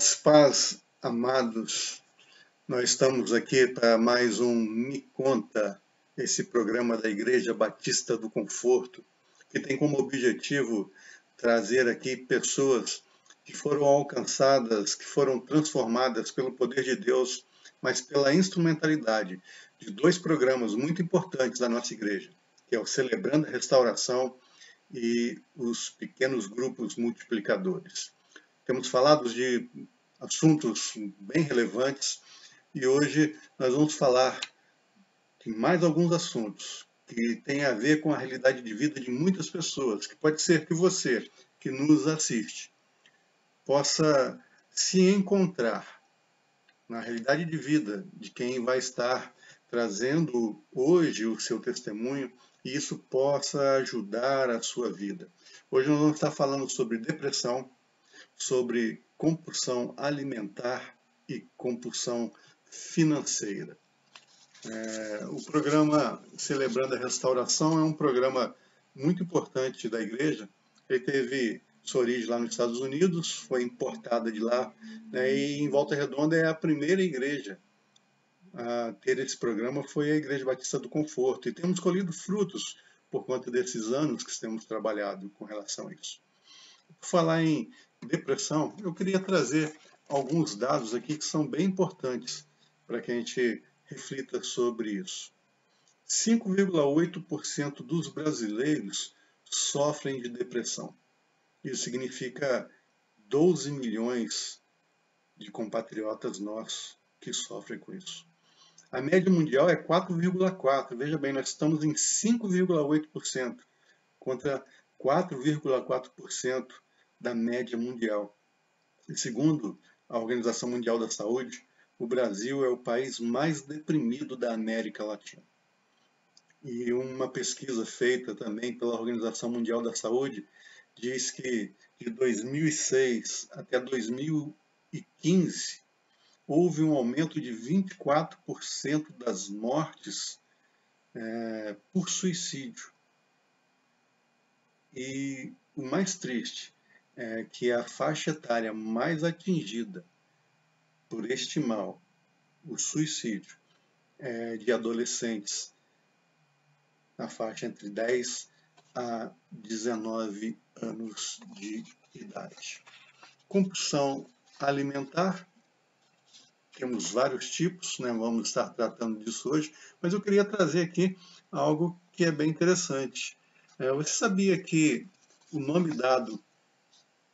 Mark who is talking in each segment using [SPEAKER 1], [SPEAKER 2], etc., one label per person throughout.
[SPEAKER 1] Graças paz, amados. Nós estamos aqui para mais um Me Conta, esse programa da Igreja Batista do Conforto, que tem como objetivo trazer aqui pessoas que foram alcançadas, que foram transformadas pelo poder de Deus, mas pela instrumentalidade de dois programas muito importantes da nossa igreja, que é o Celebrando a Restauração e os pequenos grupos multiplicadores. Temos falado de assuntos bem relevantes e hoje nós vamos falar de mais alguns assuntos que têm a ver com a realidade de vida de muitas pessoas, que pode ser que você que nos assiste possa se encontrar na realidade de vida de quem vai estar trazendo hoje o seu testemunho e isso possa ajudar a sua vida. Hoje nós vamos estar falando sobre depressão, sobre compulsão alimentar e compulsão financeira. É, o programa Celebrando a Restauração é um programa muito importante da igreja. Ele teve sua origem lá nos Estados Unidos, foi importada de lá, né, e em Volta Redonda é a primeira igreja a ter esse programa foi a Igreja Batista do Conforto. E temos colhido frutos por conta desses anos que temos trabalhado com relação a isso. Por falar em depressão, eu queria trazer alguns dados aqui que são bem importantes para que a gente reflita sobre isso. 5,8% dos brasileiros sofrem de depressão. Isso significa 12 milhões de compatriotas nossos que sofrem com isso. A média mundial é 4,4%. Veja bem, nós estamos em 5,8% contra 4,4% da média mundial. E segundo a Organização Mundial da Saúde, o Brasil é o país mais deprimido da América Latina. E uma pesquisa feita também pela Organização Mundial da Saúde diz que de 2006 até 2015 houve um aumento de 24% das mortes é, por suicídio. E o mais triste é que a faixa etária mais atingida por este mal, o suicídio, é de adolescentes na faixa entre 10 a 19 anos de idade. Compulsão alimentar, temos vários tipos, né? vamos estar tratando disso hoje, mas eu queria trazer aqui algo que é bem interessante. É, você sabia que o nome dado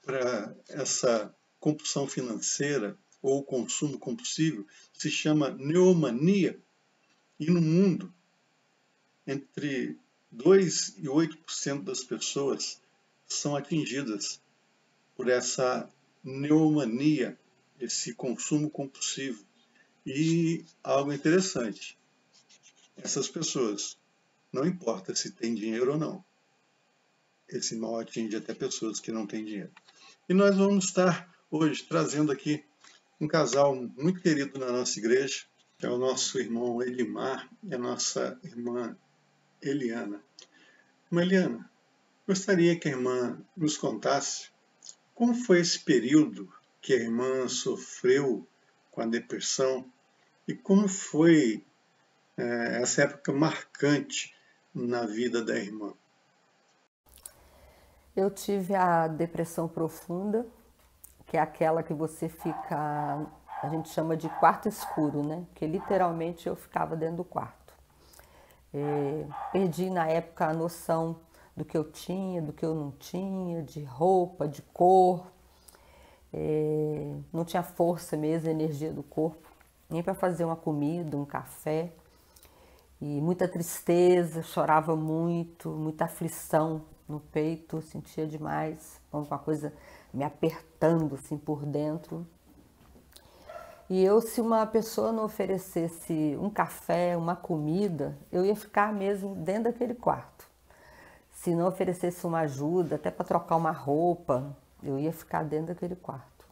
[SPEAKER 1] para essa compulsão financeira ou consumo compulsivo se chama neomania. E no mundo, entre 2 e 8% das pessoas são atingidas por essa neomania, esse consumo compulsivo. E algo interessante, essas pessoas, não importa se têm dinheiro ou não, esse mal atinge até pessoas que não têm dinheiro. E nós vamos estar hoje trazendo aqui um casal muito querido na nossa igreja, que é o nosso irmão Elimar e a nossa irmã Eliana. Irmã Eliana, gostaria que a irmã nos contasse como foi esse período que a irmã sofreu com a depressão e como foi é, essa época marcante na vida da irmã.
[SPEAKER 2] Eu tive a depressão profunda, que é aquela que você fica, a gente chama de quarto escuro, né? Que literalmente eu ficava dentro do quarto. É, perdi na época a noção do que eu tinha, do que eu não tinha, de roupa, de cor. É, não tinha força mesmo, energia do corpo, nem para fazer uma comida, um café. E muita tristeza, chorava muito, muita aflição no peito, sentia demais, uma coisa me apertando assim por dentro. E eu, se uma pessoa não oferecesse um café, uma comida, eu ia ficar mesmo dentro daquele quarto. Se não oferecesse uma ajuda, até para trocar uma roupa, eu ia ficar dentro daquele quarto.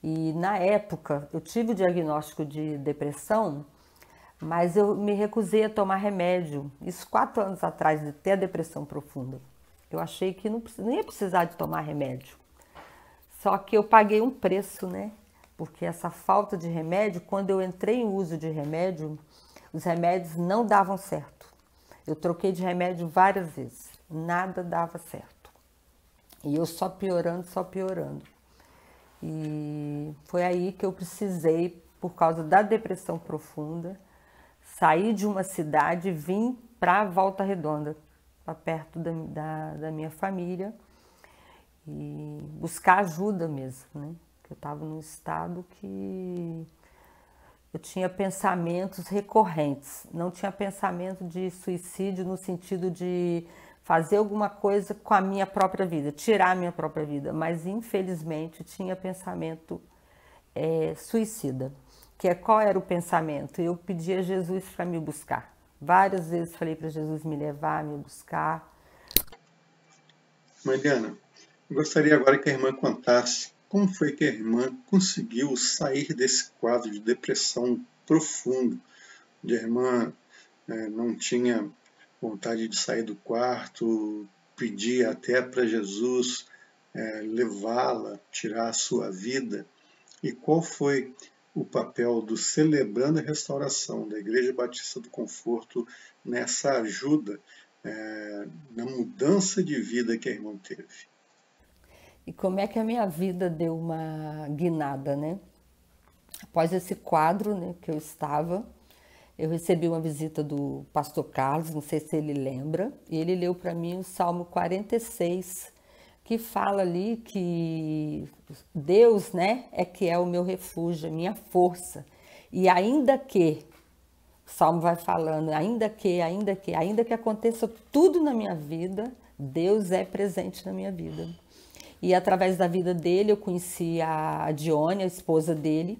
[SPEAKER 2] E na época, eu tive o diagnóstico de depressão, mas eu me recusei a tomar remédio. Isso quatro anos atrás de ter a depressão profunda. Eu achei que não, não ia precisar de tomar remédio. Só que eu paguei um preço, né? porque essa falta de remédio, quando eu entrei em uso de remédio, os remédios não davam certo. Eu troquei de remédio várias vezes, nada dava certo. E eu só piorando, só piorando. E foi aí que eu precisei, por causa da depressão profunda, sair de uma cidade e vim para Volta Redonda, para perto da, da, da, minha família, e buscar ajuda mesmo, né? Eu estava num estado que eu tinha pensamentos recorrentes, não tinha pensamento de suicídio no sentido de fazer alguma coisa com a minha própria vida, tirar a minha própria vida, mas infelizmente tinha pensamento é, suicida. Que é qual era o pensamento? Eu pedi a Jesus para me buscar. Várias vezes falei para Jesus me levar, me buscar.
[SPEAKER 1] Mariana, gostaria agora que a irmã contasse como foi que a irmã conseguiu sair desse quadro de depressão profundo, onde a irmã é, não tinha vontade de sair do quarto, pedia até para Jesus é, levá-la, tirar a sua vida. E qual foi o papel do Celebrando a Restauração da Igreja Batista do Conforto nessa ajuda, é, na mudança de vida que a irmã teve?
[SPEAKER 2] E como é que a minha vida deu uma guinada, né? Após esse quadro né, que eu estava, eu recebi uma visita do pastor Carlos, não sei se ele lembra, e ele leu para mim o Salmo 46, que fala ali que Deus, né, é que é o meu refúgio, a minha força. E ainda que, o Salmo vai falando, ainda que, ainda que, ainda que aconteça tudo na minha vida, Deus é presente na minha vida. E através da vida dele eu conheci a Dione, a esposa dele,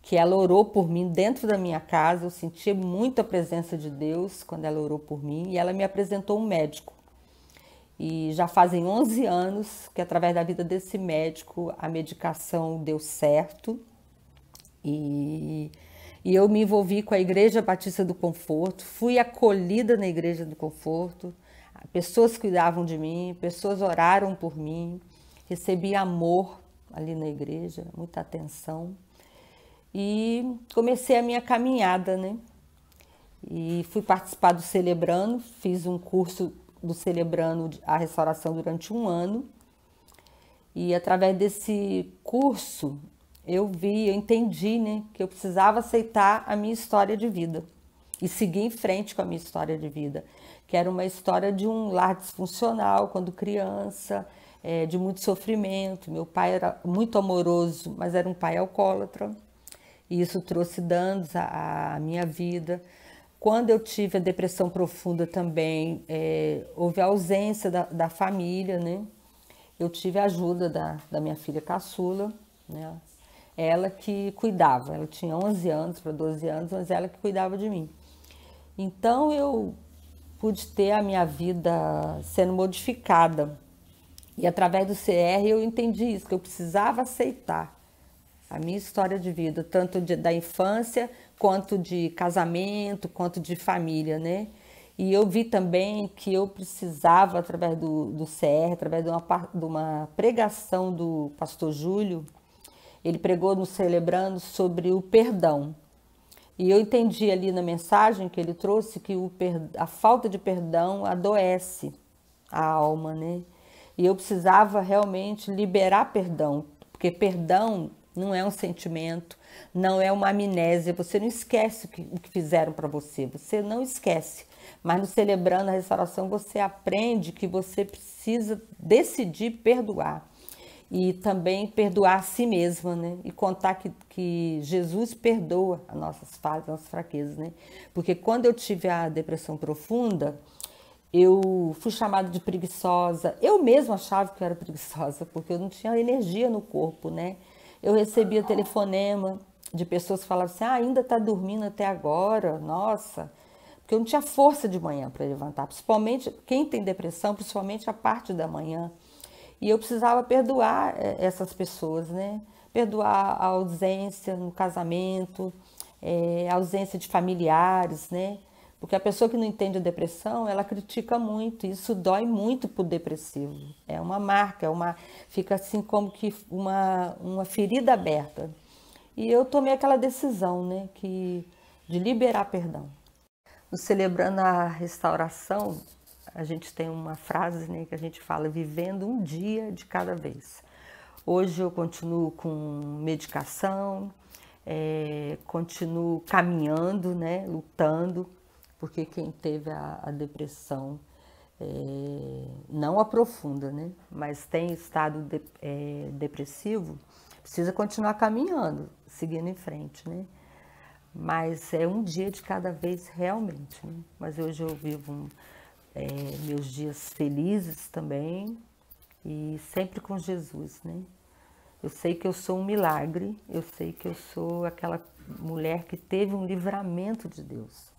[SPEAKER 2] que ela orou por mim dentro da minha casa. Eu senti muita presença de Deus quando ela orou por mim e ela me apresentou um médico. E já fazem 11 anos que através da vida desse médico a medicação deu certo. E, e eu me envolvi com a Igreja Batista do Conforto, fui acolhida na Igreja do Conforto. Pessoas cuidavam de mim, pessoas oraram por mim recebi amor ali na igreja, muita atenção. E comecei a minha caminhada, né? E fui participar do Celebrando, fiz um curso do Celebrando a restauração durante um ano. E através desse curso, eu vi, eu entendi, né, que eu precisava aceitar a minha história de vida e seguir em frente com a minha história de vida, que era uma história de um lar disfuncional quando criança, é, de muito sofrimento. Meu pai era muito amoroso, mas era um pai alcoólatra. E isso trouxe danos à, à minha vida. Quando eu tive a depressão profunda também, é, houve a ausência da, da, família, né? Eu tive a ajuda da, da minha filha caçula, né? Ela que cuidava, ela tinha 11 anos para 12 anos, mas ela que cuidava de mim. Então eu pude ter a minha vida sendo modificada e através do CR eu entendi isso, que eu precisava aceitar a minha história de vida, tanto de, da infância, quanto de casamento, quanto de família, né? E eu vi também que eu precisava, através do, do CR, através de uma, de uma pregação do pastor Júlio, ele pregou no Celebrando sobre o perdão. E eu entendi ali na mensagem que ele trouxe que o, a falta de perdão adoece a alma, né? E eu precisava realmente liberar perdão, porque perdão não é um sentimento, não é uma amnésia, você não esquece o que, o que fizeram para você, você não esquece. Mas no celebrando a restauração, você aprende que você precisa decidir perdoar e também perdoar a si mesma, né? E contar que, que Jesus perdoa as nossas falhas, as nossas fraquezas, né? Porque quando eu tive a depressão profunda, eu fui chamada de preguiçosa. Eu mesma achava que eu era preguiçosa, porque eu não tinha energia no corpo, né? Eu recebia telefonema de pessoas que falavam assim: ah, ainda está dormindo até agora, nossa. Porque eu não tinha força de manhã para levantar, principalmente quem tem depressão, principalmente a parte da manhã. E eu precisava perdoar eh, essas pessoas, né? Perdoar a ausência no casamento, é, a ausência de familiares, né? Porque a pessoa que não entende a depressão, ela critica muito, isso dói muito para o depressivo. É uma marca, é uma, fica assim como que uma, uma ferida aberta. E eu tomei aquela decisão, né, que de liberar perdão. No celebrando a restauração, a gente tem uma frase, né, que a gente fala vivendo um dia de cada vez. Hoje eu continuo com medicação, é, continuo caminhando, né, lutando, porque quem teve a, a depressão é, não aprofunda, né, mas tem estado de, é, depressivo, precisa continuar caminhando, seguindo em frente, né? Mas é um dia de cada vez realmente. Né? Mas hoje eu vivo é, meus dias felizes também e sempre com Jesus, né? Eu sei que eu sou um milagre, eu sei que eu sou aquela mulher que teve um livramento de Deus.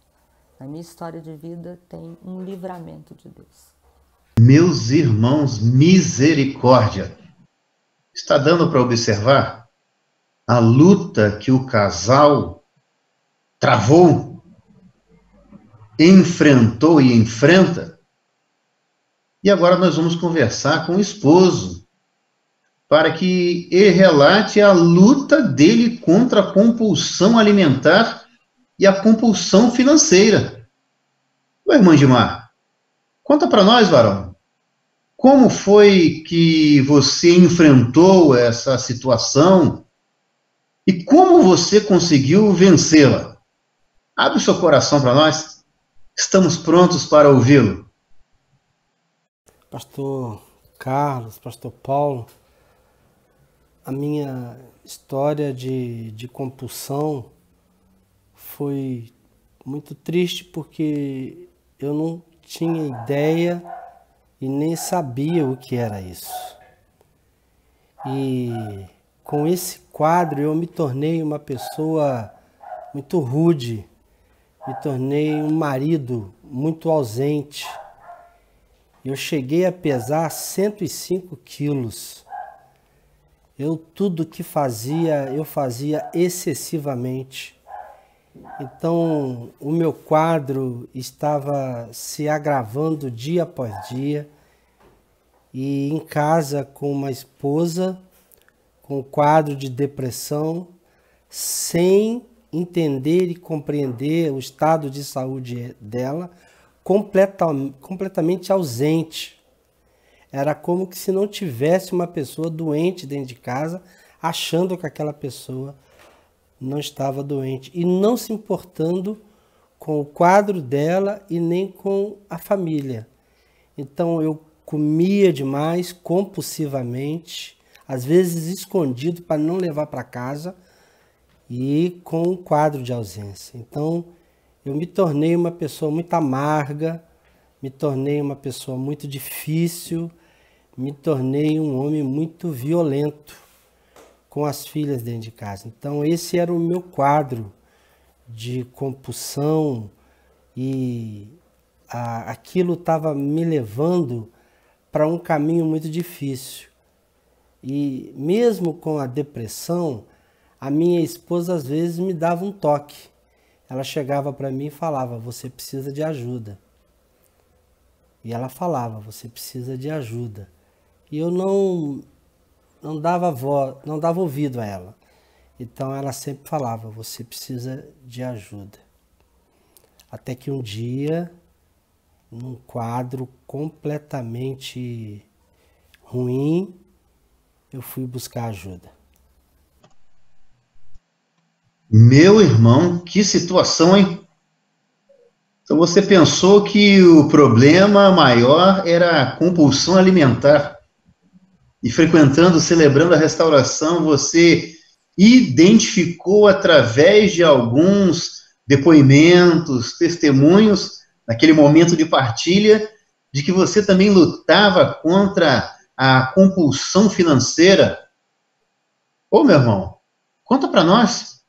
[SPEAKER 2] Na minha história de vida tem um livramento de Deus.
[SPEAKER 3] Meus irmãos, misericórdia. Está dando para observar a luta que o casal travou, enfrentou e enfrenta. E agora nós vamos conversar com o esposo, para que ele relate a luta dele contra a compulsão alimentar e a compulsão financeira. Ô, irmã Gilmar, conta para nós, varão. Como foi que você enfrentou essa situação e como você conseguiu vencê-la? Abre o seu coração para nós. Estamos prontos para ouvi-lo.
[SPEAKER 4] Pastor Carlos, Pastor Paulo, a minha história de, de compulsão foi muito triste porque eu não tinha ideia e nem sabia o que era isso. E com esse quadro eu me tornei uma pessoa muito rude, me tornei um marido muito ausente. Eu cheguei a pesar 105 quilos. Eu tudo que fazia, eu fazia excessivamente. Então, o meu quadro estava se agravando dia após dia. E em casa com uma esposa com quadro de depressão, sem entender e compreender o estado de saúde dela, completa, completamente ausente. Era como que se não tivesse uma pessoa doente dentro de casa, achando que aquela pessoa não estava doente e não se importando com o quadro dela e nem com a família. Então eu comia demais, compulsivamente, às vezes escondido para não levar para casa e com um quadro de ausência. Então eu me tornei uma pessoa muito amarga, me tornei uma pessoa muito difícil, me tornei um homem muito violento com as filhas dentro de casa. Então esse era o meu quadro de compulsão e a, aquilo estava me levando para um caminho muito difícil. E mesmo com a depressão, a minha esposa às vezes me dava um toque. Ela chegava para mim e falava: "Você precisa de ajuda". E ela falava: "Você precisa de ajuda". E eu não não dava voz, não dava ouvido a ela. Então ela sempre falava: "Você precisa de ajuda". Até que um dia, num quadro completamente ruim, eu fui buscar ajuda.
[SPEAKER 3] Meu irmão, que situação, hein? Então você pensou que o problema maior era a compulsão alimentar e frequentando, celebrando a restauração, você identificou através de alguns depoimentos, testemunhos, naquele momento de partilha, de que você também lutava contra a compulsão financeira. Ô meu irmão, conta para nós,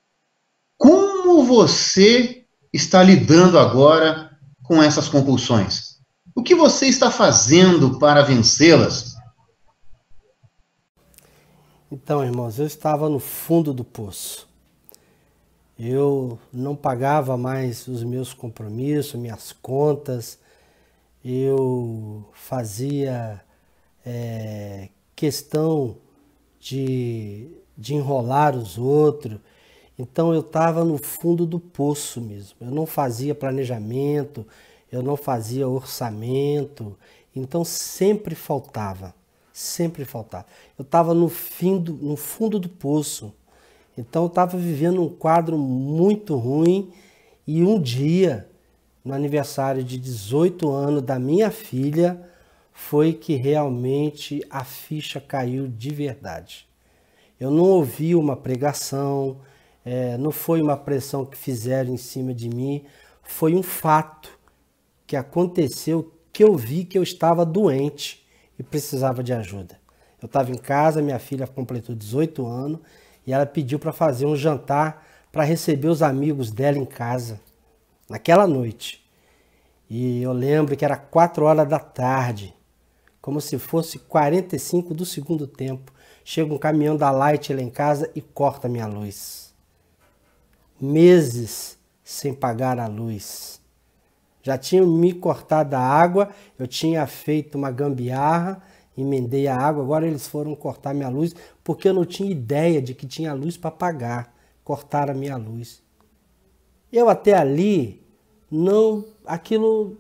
[SPEAKER 3] como você está lidando agora com essas compulsões? O que você está fazendo para vencê-las?
[SPEAKER 4] Então, irmãos, eu estava no fundo do poço. Eu não pagava mais os meus compromissos, minhas contas. Eu fazia é, questão de, de enrolar os outros. Então eu estava no fundo do poço mesmo. Eu não fazia planejamento, eu não fazia orçamento, então sempre faltava, sempre faltava. Eu estava no, fim do, no fundo do poço, então eu estava vivendo um quadro muito ruim e um dia, no aniversário de 18 anos da minha filha, foi que realmente a ficha caiu de verdade. Eu não ouvi uma pregação, é, não foi uma pressão que fizeram em cima de mim, foi um fato que aconteceu que eu vi que eu estava doente e precisava de ajuda. Eu estava em casa, minha filha completou 18 anos e ela pediu para fazer um jantar para receber os amigos dela em casa, naquela noite. E eu lembro que era 4 horas da tarde, como se fosse 45 do segundo tempo. Chega um caminhão da Light lá em casa e corta minha luz meses sem pagar a luz. Já tinham me cortado a água, eu tinha feito uma gambiarra, emendei a água, agora eles foram cortar minha luz, porque eu não tinha ideia de que tinha luz para pagar. Cortaram a minha luz. Eu até ali, não, aquilo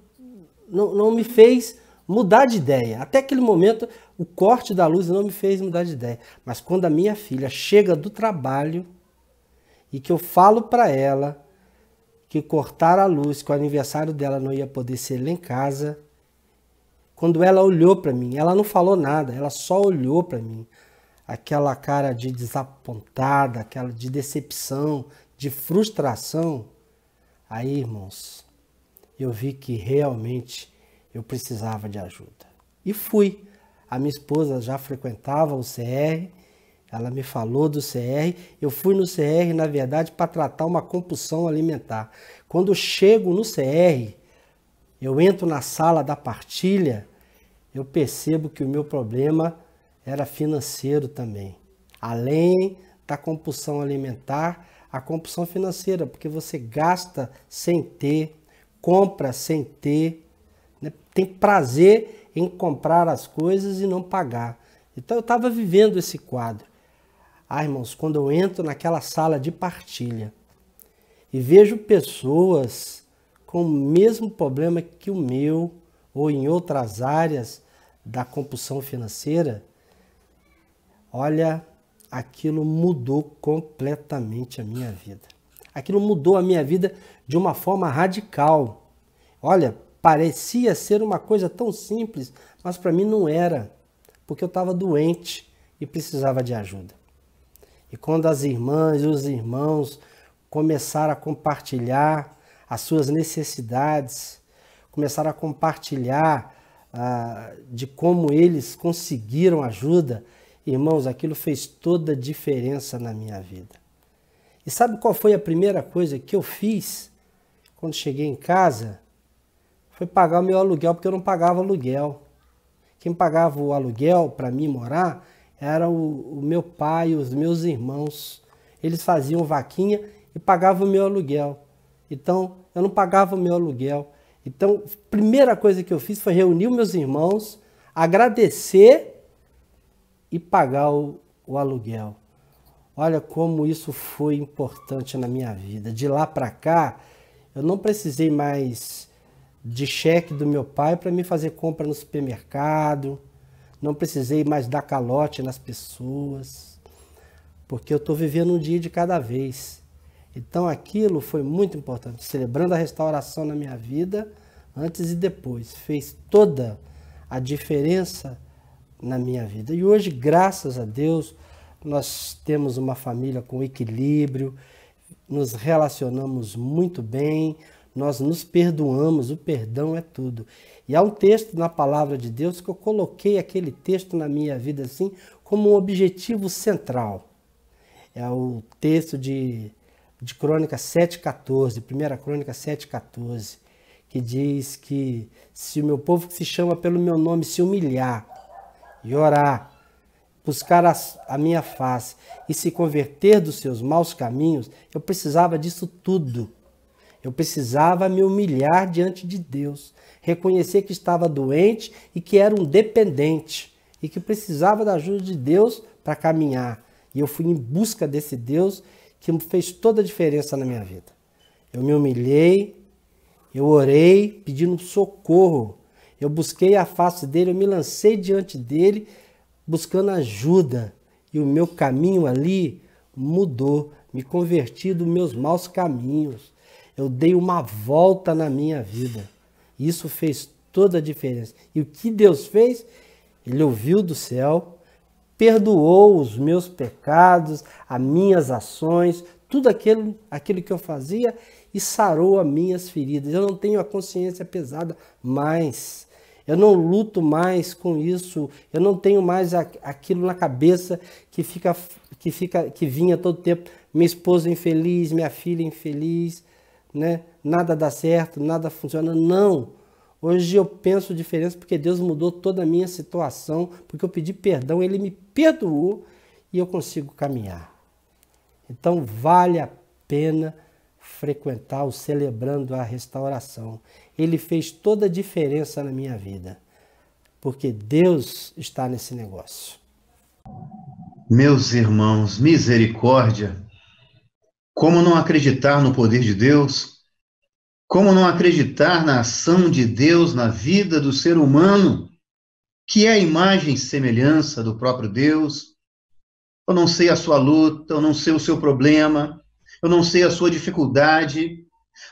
[SPEAKER 4] não, não me fez mudar de ideia. Até aquele momento, o corte da luz não me fez mudar de ideia. Mas quando a minha filha chega do trabalho, e que eu falo para ela que cortar a luz, que o aniversário dela não ia poder ser lá em casa. Quando ela olhou para mim, ela não falou nada, ela só olhou para mim. Aquela cara de desapontada, aquela de decepção, de frustração. Aí, irmãos, eu vi que realmente eu precisava de ajuda. E fui. A minha esposa já frequentava o CR ela me falou do CR. Eu fui no CR, na verdade, para tratar uma compulsão alimentar. Quando chego no CR, eu entro na sala da partilha, eu percebo que o meu problema era financeiro também. Além da compulsão alimentar, a compulsão financeira, porque você gasta sem ter, compra sem ter, né? tem prazer em comprar as coisas e não pagar. Então eu estava vivendo esse quadro. Ah, irmãos, quando eu entro naquela sala de partilha e vejo pessoas com o mesmo problema que o meu ou em outras áreas da compulsão financeira, olha, aquilo mudou completamente a minha vida. Aquilo mudou a minha vida de uma forma radical. Olha, parecia ser uma coisa tão simples, mas para mim não era, porque eu estava doente e precisava de ajuda. E quando as irmãs e os irmãos começaram a compartilhar as suas necessidades, começaram a compartilhar ah, de como eles conseguiram ajuda, irmãos, aquilo fez toda a diferença na minha vida. E sabe qual foi a primeira coisa que eu fiz quando cheguei em casa? Foi pagar o meu aluguel, porque eu não pagava aluguel. Quem pagava o aluguel para mim morar era o, o meu pai, os meus irmãos. Eles faziam vaquinha e pagavam o meu aluguel. Então, eu não pagava o meu aluguel. Então, a primeira coisa que eu fiz foi reunir meus irmãos, agradecer e pagar o, o aluguel. Olha como isso foi importante na minha vida. De lá para cá, eu não precisei mais de cheque do meu pai para me fazer compra no supermercado não precisei mais dar calote nas pessoas, porque eu estou vivendo um dia de cada vez. Então aquilo foi muito importante, celebrando a restauração na minha vida, antes e depois. Fez toda a diferença na minha vida. E hoje, graças a Deus, nós temos uma família com equilíbrio, nos relacionamos muito bem, nós nos perdoamos, o perdão é tudo. E há um texto na palavra de Deus que eu coloquei aquele texto na minha vida assim como um objetivo central. É o texto de, de Crônica 7,14, 1 Crônica 7,14, que diz que se o meu povo que se chama pelo meu nome se humilhar e orar, buscar a, a minha face e se converter dos seus maus caminhos, eu precisava disso tudo. Eu precisava me humilhar diante de Deus reconhecer que estava doente e que era um dependente e que precisava da ajuda de Deus para caminhar. E eu fui em busca desse Deus que fez toda a diferença na minha vida. Eu me humilhei, eu orei pedindo socorro, eu busquei a face dele, eu me lancei diante dele buscando ajuda. E o meu caminho ali mudou, me converti dos meus maus caminhos. Eu dei uma volta na minha vida. Isso fez toda a diferença. E o que Deus fez? Ele ouviu do céu, perdoou os meus pecados, as minhas ações, tudo aquilo, aquilo que eu fazia e sarou as minhas feridas. Eu não tenho a consciência pesada mais. Eu não luto mais com isso. Eu não tenho mais aquilo na cabeça que fica que fica que vinha todo tempo minha esposa infeliz, minha filha infeliz, né? Nada dá certo, nada funciona. Não. Hoje eu penso diferente porque Deus mudou toda a minha situação, porque eu pedi perdão, ele me perdoou e eu consigo caminhar. Então vale a pena frequentar o celebrando a restauração. Ele fez toda a diferença na minha vida, porque Deus está nesse negócio.
[SPEAKER 3] Meus irmãos, misericórdia. Como não acreditar no poder de Deus? Como não acreditar na ação de Deus na vida do ser humano, que é a imagem e semelhança do próprio Deus? Eu não sei a sua luta, eu não sei o seu problema, eu não sei a sua dificuldade,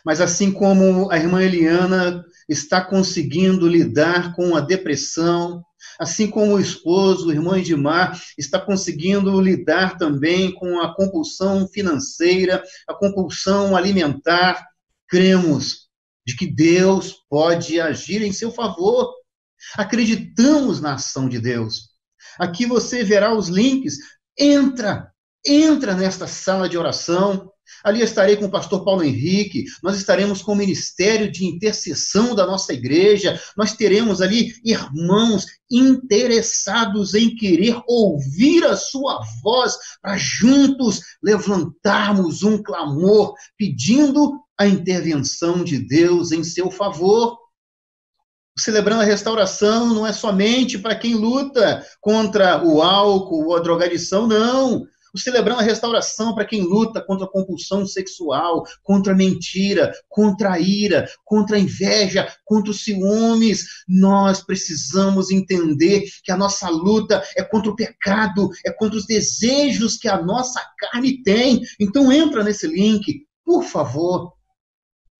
[SPEAKER 3] mas assim como a irmã Eliana está conseguindo lidar com a depressão, assim como o esposo, o irmão Edmar, está conseguindo lidar também com a compulsão financeira, a compulsão alimentar, cremos de que Deus pode agir em seu favor. Acreditamos na ação de Deus. Aqui você verá os links. Entra, entra nesta sala de oração, Ali estarei com o pastor Paulo Henrique, nós estaremos com o ministério de intercessão da nossa igreja, nós teremos ali irmãos interessados em querer ouvir a sua voz, para juntos levantarmos um clamor pedindo a intervenção de Deus em seu favor. Celebrando a restauração não é somente para quem luta contra o álcool ou a drogadição, não o celebrando a restauração para quem luta contra a compulsão sexual, contra a mentira, contra a ira, contra a inveja, contra os ciúmes. Nós precisamos entender que a nossa luta é contra o pecado, é contra os desejos que a nossa carne tem. Então entra nesse link, por favor.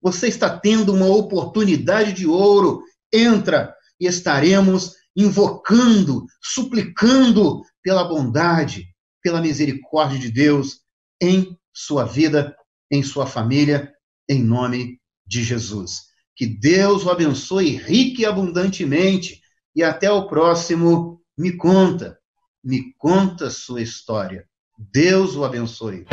[SPEAKER 3] Você está tendo uma oportunidade de ouro. Entra e estaremos invocando, suplicando pela bondade, pela misericórdia de Deus em sua vida, em sua família, em nome de Jesus. Que Deus o abençoe rique e abundantemente. E até o próximo Me Conta. Me conta sua história. Deus o abençoe.